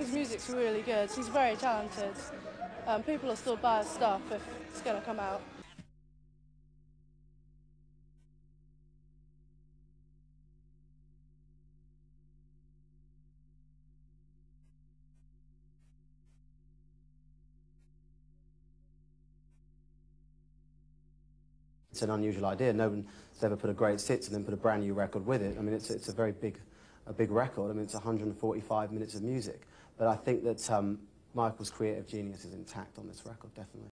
his music's really good. He's very talented. Um, people will still buy his stuff if it's going to come out. It's an unusual idea. No one's ever put a great hits and then put a brand new record with it. I mean, it's, it's a very big, a big record. I mean, it's 145 minutes of music. But I think that um, Michael's creative genius is intact on this record, definitely.